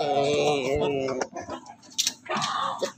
Eh,